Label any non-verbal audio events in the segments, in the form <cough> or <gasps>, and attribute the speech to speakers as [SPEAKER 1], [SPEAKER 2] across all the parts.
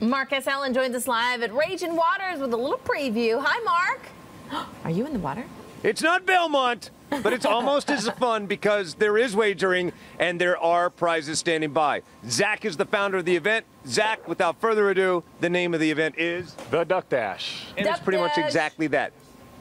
[SPEAKER 1] Mark S. Allen joins us live at Raging Waters with a little preview. Hi, Mark. <gasps> Are you in the water?
[SPEAKER 2] It's not Belmont, but it's almost as <laughs> fun because there is wagering and there are prizes standing by. Zach is the founder of the event. Zach, without further ado, the name of the event is
[SPEAKER 3] The Duck Dash.
[SPEAKER 2] And
[SPEAKER 1] Duck
[SPEAKER 2] it's pretty much exactly that.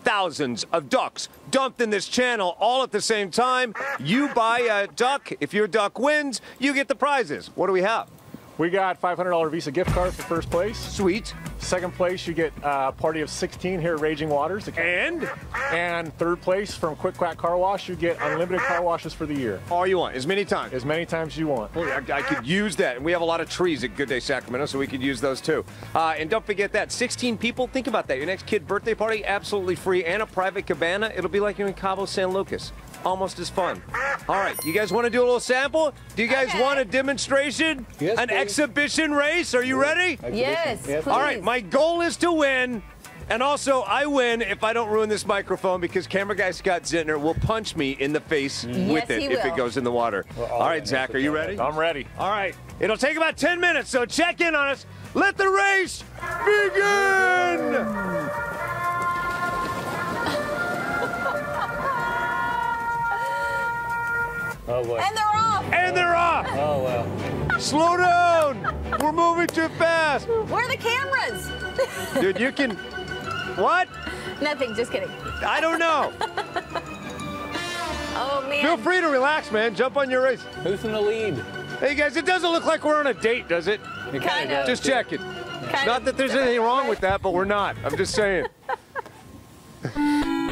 [SPEAKER 2] Thousands of ducks dumped in this channel all at the same time. You buy a duck. If your duck wins, you get the prizes. What do we have?
[SPEAKER 3] We got $500 Visa gift card for first place.
[SPEAKER 2] Sweet.
[SPEAKER 3] Second place, you get a party of 16 here at Raging Waters.
[SPEAKER 2] And
[SPEAKER 3] And third place from Quick Quack Car Wash, you get unlimited car washes for the year.
[SPEAKER 2] all you want, as many times.
[SPEAKER 3] As many times as you want.
[SPEAKER 2] Boy, I, I could use that. And we have a lot of trees at Good Day Sacramento, so we could use those too. Uh, and don't forget that 16 people, think about that. Your next kid birthday party, absolutely free, and a private cabana. It'll be like you're in Cabo San Lucas. Almost as fun. All right, you guys want to do a little sample? Do you guys
[SPEAKER 1] Okay.
[SPEAKER 2] want a demonstration?
[SPEAKER 4] Yes,
[SPEAKER 2] An
[SPEAKER 4] please.
[SPEAKER 2] exhibition race? Are you ready?
[SPEAKER 1] Yes, please.
[SPEAKER 2] All right, my goal is to win. And also, I win if I don't ruin this microphone because camera guy Scott Zentner will punch me in the face with
[SPEAKER 1] Yes,
[SPEAKER 2] it if it goes in the water. All right, Zach, are you ready?
[SPEAKER 3] I'm ready.
[SPEAKER 2] All right. It'll take about 10 minutes, so check in on us. Let the race begin!
[SPEAKER 4] Oh boy.
[SPEAKER 1] And they're off.
[SPEAKER 2] And they're off!
[SPEAKER 4] Oh well.
[SPEAKER 2] Slow down! We're moving too fast!
[SPEAKER 1] Where are the cameras? <laughs>
[SPEAKER 2] Dude, you can. What?
[SPEAKER 1] Nothing, just kidding.
[SPEAKER 2] I don't know. <laughs>
[SPEAKER 1] Oh, man.
[SPEAKER 2] Feel free to relax, man. Jump on your race.
[SPEAKER 4] Who's in the lead?
[SPEAKER 2] Hey, guys, it doesn't look like we're on a date, does it?
[SPEAKER 4] You
[SPEAKER 1] Kind
[SPEAKER 4] kinda.
[SPEAKER 2] Just checking.
[SPEAKER 1] Kind
[SPEAKER 2] Not
[SPEAKER 1] of.
[SPEAKER 2] that there's anything wrong with that, but we're not. I'm just saying. <laughs>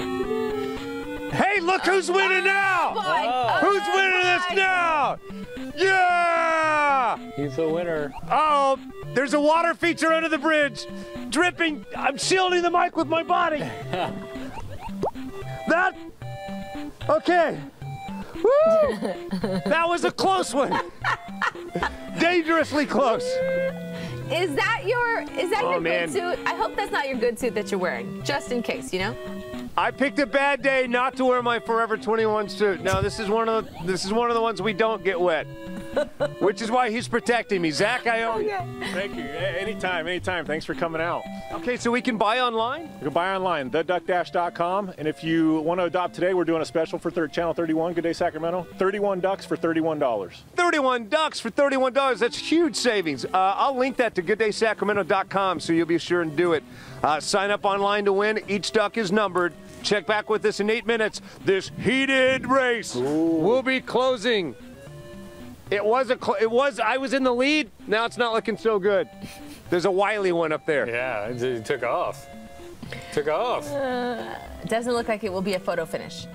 [SPEAKER 2] hey, look who's winning now!
[SPEAKER 4] Oh.
[SPEAKER 2] Who's winning this now? Yeah!
[SPEAKER 4] He's the winner.
[SPEAKER 2] Oh, there's a water feature under the bridge. Dripping. I'm shielding the mic with my body. <laughs> that. Okay. Woo! That was a close one. Dangerously close.
[SPEAKER 1] Is that your is that
[SPEAKER 2] Oh,
[SPEAKER 1] your
[SPEAKER 2] man.
[SPEAKER 1] good suit? I hope that's not your good suit that you're wearing, just in case, you know?
[SPEAKER 2] I picked a bad day not to wear my Forever 21 suit. No, this is one of the this is one of the ones we don't get wet. <laughs> Which is why he's protecting me. Zach, I owe you.
[SPEAKER 3] Thank you. A- Anytime, anytime. Thanks for coming out.
[SPEAKER 2] Okay, so we can buy online?
[SPEAKER 3] You can buy online, theduckdash.com. And if you want to adopt today, we're doing a special for third channel 31, Good Day Sacramento. 31 ducks for $31.
[SPEAKER 2] 31 ducks for $31. That's huge savings. Uh, I'll link that to gooddaysacramento.com so you'll be sure and do it. Uh, sign up online to win. Each duck is numbered. Check back with us in eight minutes. This heated race will be closing. It was a. Cl- it was. I was in the lead. Now it's not looking so good. There's a wily one up there.
[SPEAKER 4] Yeah, it, it took off. Took off.
[SPEAKER 1] It doesn't look like it will be a photo finish.